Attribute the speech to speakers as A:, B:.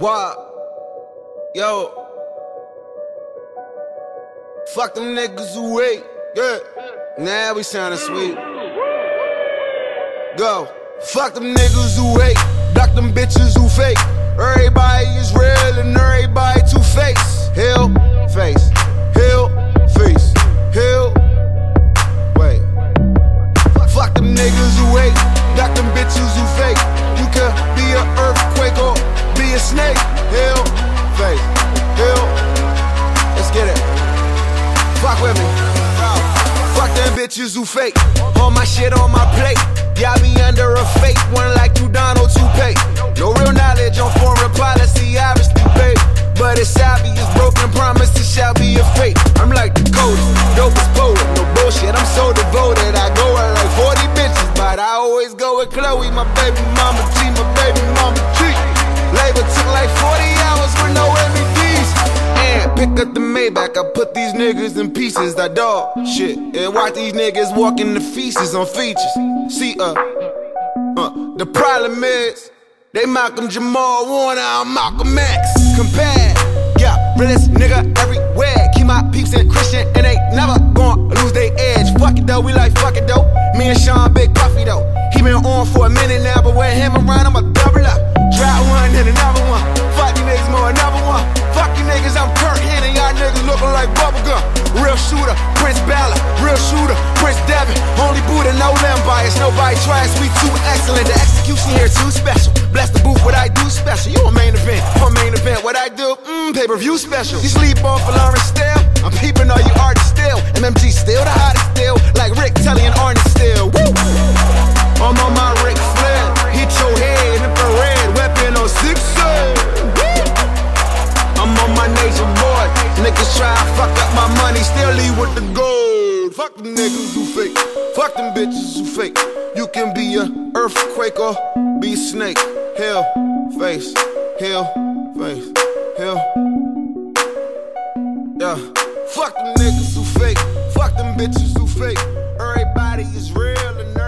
A: What? Yo. Fuck them niggas who wait. Yeah. Now we soundin' sweet. Go. Fuck them niggas who hate. Duck them bitches who fake. Everybody is real and everybody two face. Heel face. Heel face. Heel. Wait. Fuck them niggas who hate. Duck them bitches who fake. Snake. Heel face. Heel. Let's get it. Fuck with me. Fuck them bitches who fake. All my shit on my plate. Got me under a fake one like you Donald Toupee. No real knowledge on foreign policy, obviously, babe. But it's obvious, broken promises shall be a fate. I'm like the coldest, dopest poet, no bullshit. I'm so devoted, I go at like 40 bitches, but I always go with Chloe, my baby mama Maybach, I put these niggas in pieces, that dog shit. And watch these niggas walk in the feces on features. See, uh, uh, the problem is, they Malcolm Jamal Warner, I'm Malcolm X. Compared, yeah, realest nigga everywhere. Keep my peeps in Christian and they never gon' lose their edge. Fuck it though, we like fuck it though. Me and Sean Big Puffy though. He been on for a minute now, but with him around, I'ma double up. Try one and another one. Fuck you niggas more, another shooter, Prince Ballard. Real shooter, Prince Devin. Only Buddha, no limb bias. Nobody tries, we too excellent. The execution here too special. Bless the booth, what I do special. You a main event, a main event. What I do, mmm, pay per view special. You sleep on for Lawrence still. I'm peeping all you artists still. With the gold. Fuck them niggas who fake. Fuck them bitches who fake. You can be a earthquake or be a snake. Heel face. Heel face. Heel. Yeah. Fuck them niggas who fake. Fuck them bitches who fake. Everybody is real.